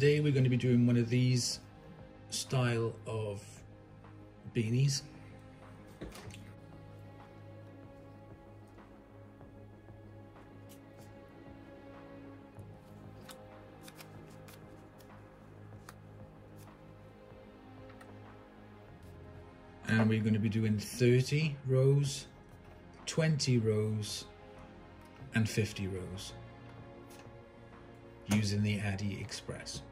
today we're going to be doing one of these style of beanies. And we're going to be doing 30 rows, 20 rows, and 50 rows using the Addi Express.